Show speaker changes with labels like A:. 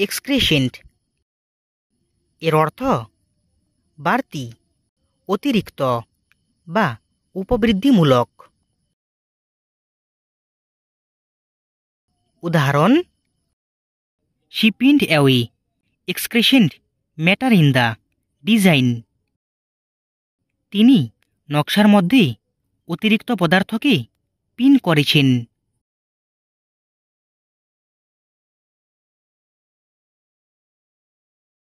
A: এক্সক্রেশেন্ট এর অর্থ বাড়তি, অতিরিক্ত বা উপবৃদ্ধিমূলক। উদাহরণ chipped away excrescent matter in the design তিনি নকশার মধ্যে অতিরিক্ত পদার্থকে পিন করেছেন।